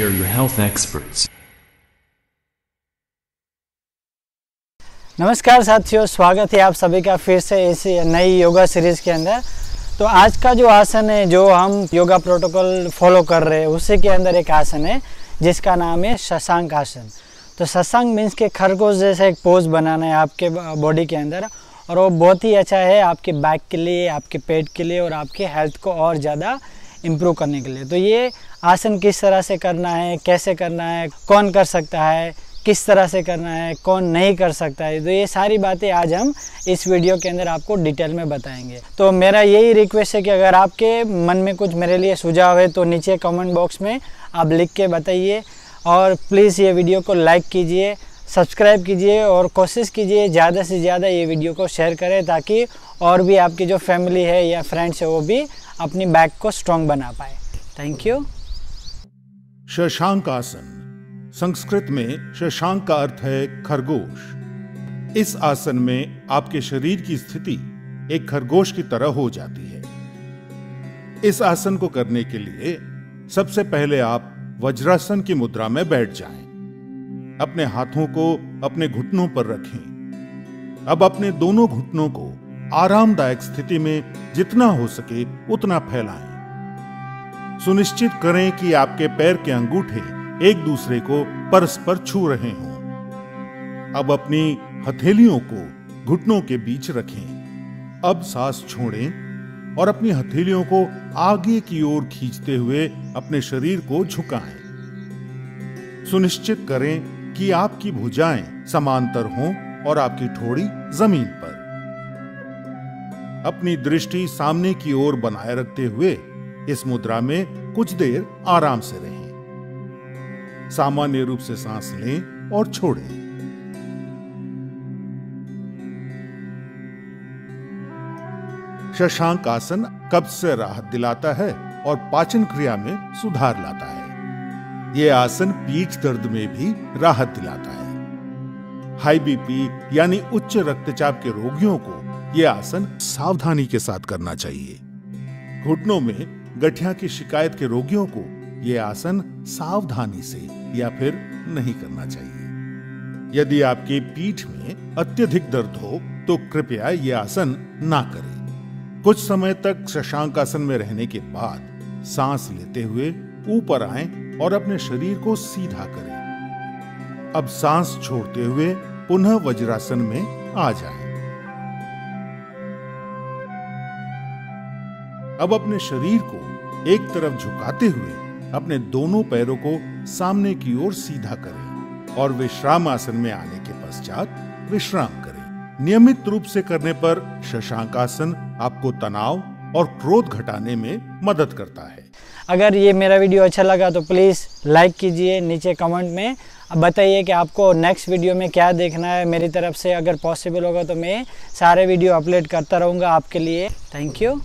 are your health experts. नमस्कार साथियों, स्वागत है आप सभी का फिर से इस नई योगा सीरीज़ के अंदर तो आज का जो आसन है, जो हम योगा प्रोटोकॉल फॉलो कर रहे हैं, उसी के अंदर एक आसन है, जिसका नाम है शशांक आसन तो शशांक मीन्स के खरगोश जैसा एक पोज बनाना है आपके बॉडी के अंदर, और वो बहुत ही अच्छा है आपके बैक के लिए, आपके पेट के लिए, और आपके हेल्थ को और ज़्यादा इम्प्रूव करने के लिए। तो ये आसन किस तरह से करना है, कैसे करना है, कौन कर सकता है, किस तरह से करना है, कौन नहीं कर सकता है तो ये सारी बातें आज हम इस वीडियो के अंदर आपको डिटेल में बताएँगे। तो मेरा यही रिक्वेस्ट है कि अगर आपके मन में कुछ मेरे लिए सुझाव है तो नीचे कमेंट बॉक्स में आप लिख के बताइए और प्लीज़ ये वीडियो को लाइक कीजिए। सब्सक्राइब कीजिए और कोशिश कीजिए ज़्यादा से ज़्यादा ये वीडियो को शेयर करें ताकि और भी आपकी जो फैमिली है या फ्रेंड्स है वो भी अपनी बैक को स्ट्रॉन्ग बना पाए। थैंक यू शशांक आसन। संस्कृत में शशांक का अर्थ है खरगोश। इस आसन में आपके शरीर की स्थिति एक खरगोश की तरह हो जाती है। इस आसन को करने के लिए सबसे पहले आप वज्रासन की मुद्रा में बैठ जाएँ। अपने हाथों को अपने घुटनों पर रखें। अब अपने दोनों घुटनों को आरामदायक स्थिति में जितना हो सके उतना फैलाएँ। सुनिश्चित करें कि आपके पैर के अंगूठे एक दूसरे को परस्पर छू रहे हों। अब अपनी हथेलियों को घुटनों के बीच रखें। अब सांस छोड़ें और अपनी हथेलियों को आगे की ओर खींचते हुए अपने शरीर को झुकाएँ। सुनिश्चित करें कि आपकी भुजाएँ समांतर हों और आपकी ठोड़ी ज़मीन पर। अपनी दृष्टि सामने की ओर बनाए रखते हुए इस मुद्रा में कुछ देर आराम से रहें। सामान्य रूप से सांस लें और छोड़ें। शशांक आसन कब्ज से राहत दिलाता है और पाचन क्रिया में सुधार लाता है। यह आसन पीठ दर्द में भी राहत दिलाता है। हाई बीपी यानी उच्च रक्तचाप के रोगियों को यह आसन सावधानी के साथ करना चाहिए। घुटनों में गठिया की शिकायत के रोगियों को यह आसन सावधानी से या फिर नहीं करना चाहिए। यदि आपके पीठ में अत्यधिक दर्द हो तो कृपया यह आसन ना करें। कुछ समय तक शशांक आसन में रहने के बाद सांस लेते हुए ऊपर आए और अपने शरीर को सीधा करें। अब सांस छोड़ते हुए पुनः वज्रासन में आ जाएँ। अब अपने शरीर को एक तरफ़ झुकाते हुए अपने दोनों पैरों को सामने की ओर सीधा करें और विश्राम आसन में आने के पश्चात विश्राम करें। नियमित रूप से करने पर शशांक आसन आपको तनाव और क्रोध घटाने में मदद करता है। अगर ये मेरा वीडियो अच्छा लगा तो प्लीज़ लाइक कीजिए, नीचे कमेंट में। बताइए कि आपको नेक्स्ट वीडियो में क्या देखना है मेरी तरफ़ से। अगर पॉसिबल होगा तो मैं सारे वीडियो अपलोड करता रहूँगा आपके लिए। Thank you